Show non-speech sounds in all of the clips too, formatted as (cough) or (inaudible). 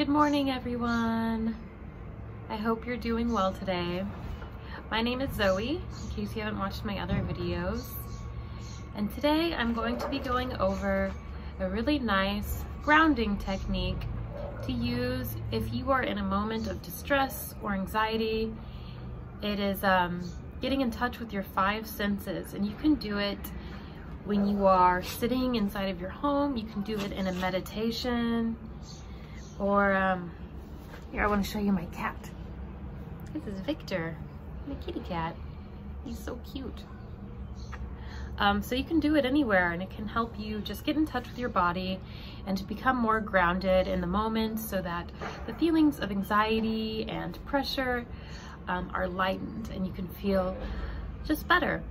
Good morning, everyone. I hope you're doing well today. My name is Zoe, in case you haven't watched my other videos. And today I'm going to be going over a really nice grounding technique to use if you are in a moment of distress or anxiety. It is um, getting in touch with your five senses and you can do it when you are sitting inside of your home. You can do it in a meditation or um, here I want to show you my cat. This is Victor, my kitty cat. He's so cute. Um, so you can do it anywhere and it can help you just get in touch with your body and to become more grounded in the moment so that the feelings of anxiety and pressure um, are lightened and you can feel just better.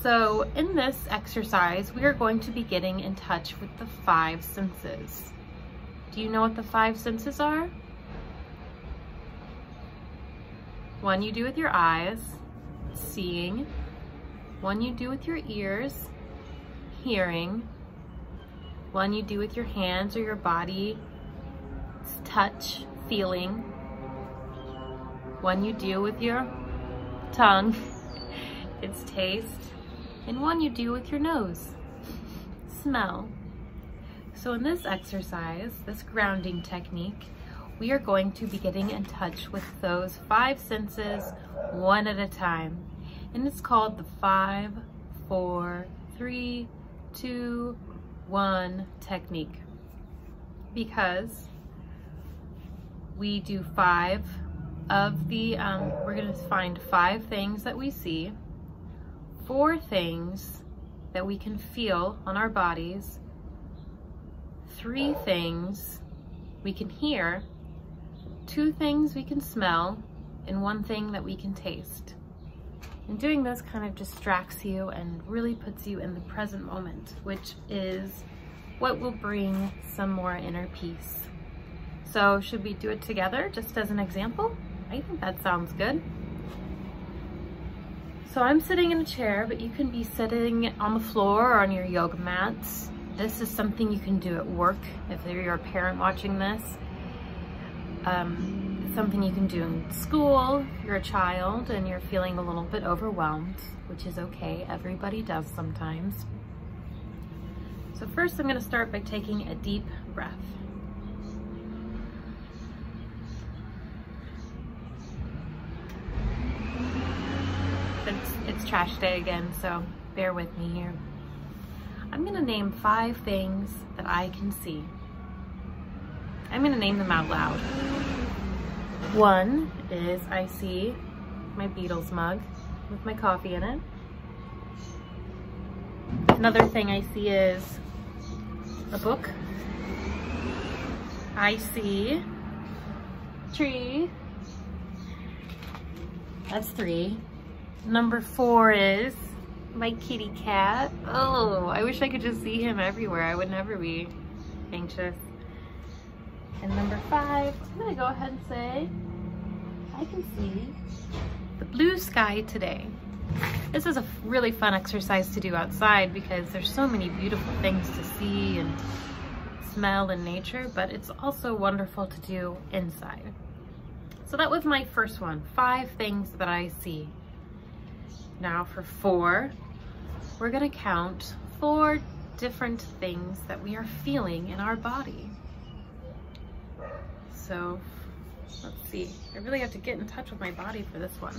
So in this exercise, we are going to be getting in touch with the five senses. Do you know what the five senses are? One you do with your eyes, seeing. One you do with your ears, hearing. One you do with your hands or your body, touch, feeling. One you do with your tongue, (laughs) it's taste. And one you do with your nose, (laughs) smell. So in this exercise, this grounding technique, we are going to be getting in touch with those five senses one at a time. And it's called the five, four, three, two, one technique. Because we do five of the, um, we're gonna find five things that we see, four things that we can feel on our bodies, three things we can hear, two things we can smell, and one thing that we can taste. And doing this kind of distracts you and really puts you in the present moment, which is what will bring some more inner peace. So should we do it together just as an example? I think that sounds good. So I'm sitting in a chair, but you can be sitting on the floor or on your yoga mats. This is something you can do at work if you're a parent watching this. Um, something you can do in school if you're a child and you're feeling a little bit overwhelmed, which is okay. Everybody does sometimes. So first I'm gonna start by taking a deep breath. It's, it's trash day again, so bear with me here. I'm gonna name five things that I can see. I'm gonna name them out loud. One is I see my Beatles mug with my coffee in it. Another thing I see is a book. I see tree. That's three. Number four is my kitty cat. Oh, I wish I could just see him everywhere. I would never be anxious. And number five, I'm gonna go ahead and say, I can see the blue sky today. This is a really fun exercise to do outside because there's so many beautiful things to see and smell in nature, but it's also wonderful to do inside. So that was my first one, five things that I see. Now for four, we're gonna count four different things that we are feeling in our body. So let's see, I really have to get in touch with my body for this one.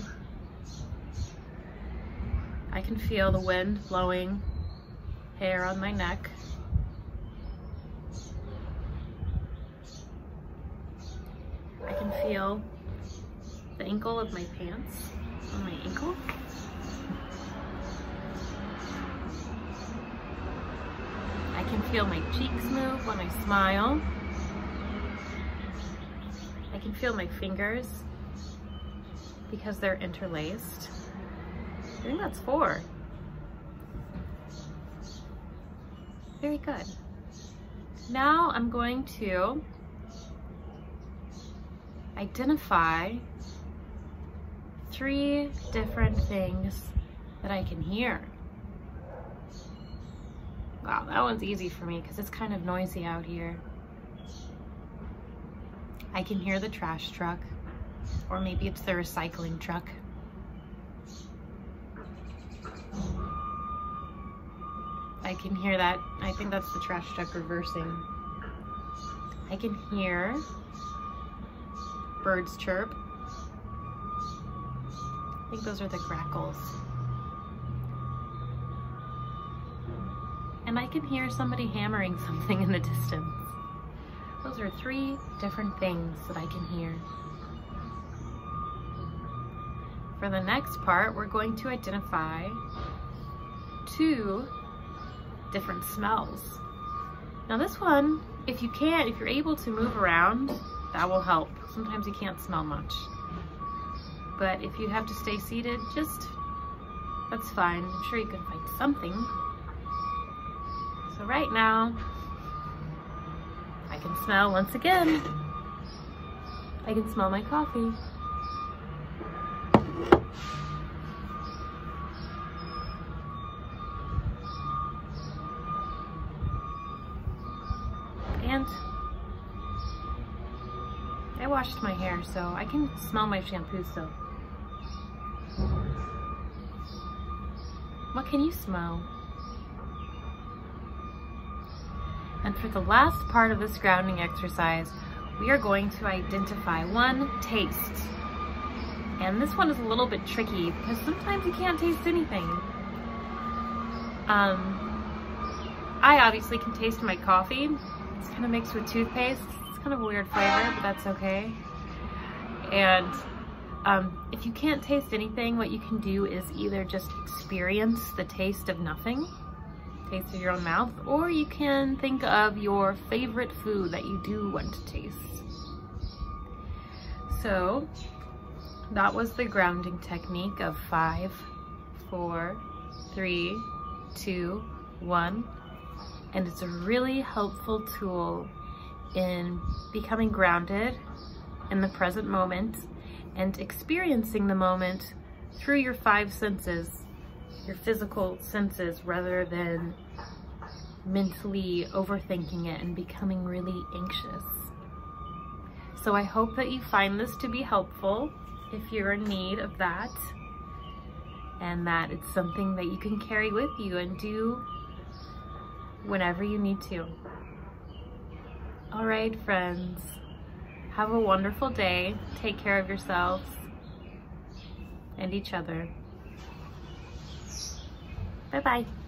I can feel the wind blowing hair on my neck. I can feel the ankle of my pants on my ankle. I can feel my cheeks move when I smile. I can feel my fingers because they're interlaced. I think that's four. Very good. Now I'm going to identify three different things that I can hear. Wow, that one's easy for me because it's kind of noisy out here. I can hear the trash truck, or maybe it's the recycling truck. I can hear that. I think that's the trash truck reversing. I can hear birds chirp. I think those are the grackles. And I can hear somebody hammering something in the distance. Those are three different things that I can hear. For the next part, we're going to identify two different smells. Now this one, if you can, if you're able to move around, that will help. Sometimes you can't smell much. But if you have to stay seated, just, that's fine. I'm sure you can find something. So right now, I can smell once again. I can smell my coffee. And I washed my hair, so I can smell my shampoo still. What can you smell? And for the last part of this grounding exercise, we are going to identify one taste. And this one is a little bit tricky because sometimes you can't taste anything. Um, I obviously can taste my coffee. It's kind of mixed with toothpaste. It's kind of a weird flavor, but that's okay. And um, if you can't taste anything, what you can do is either just experience the taste of nothing, taste of your own mouth, or you can think of your favorite food that you do want to taste. So that was the grounding technique of five, four, three, two, one. And it's a really helpful tool in becoming grounded in the present moment and experiencing the moment through your five senses, your physical senses, rather than mentally overthinking it and becoming really anxious. So I hope that you find this to be helpful if you're in need of that and that it's something that you can carry with you and do whenever you need to. All right, friends. Have a wonderful day. Take care of yourselves and each other. 拜拜。